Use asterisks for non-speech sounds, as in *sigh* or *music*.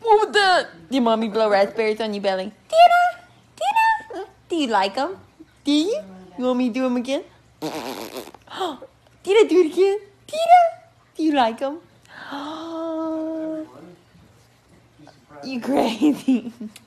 What the? Did mommy blow raspberries on your belly? Tina, Tina, do you like them? Do you? You want me to do them again? *gasps* Tina, do it again. Tina, do you like them? *gasps* you crazy. *laughs*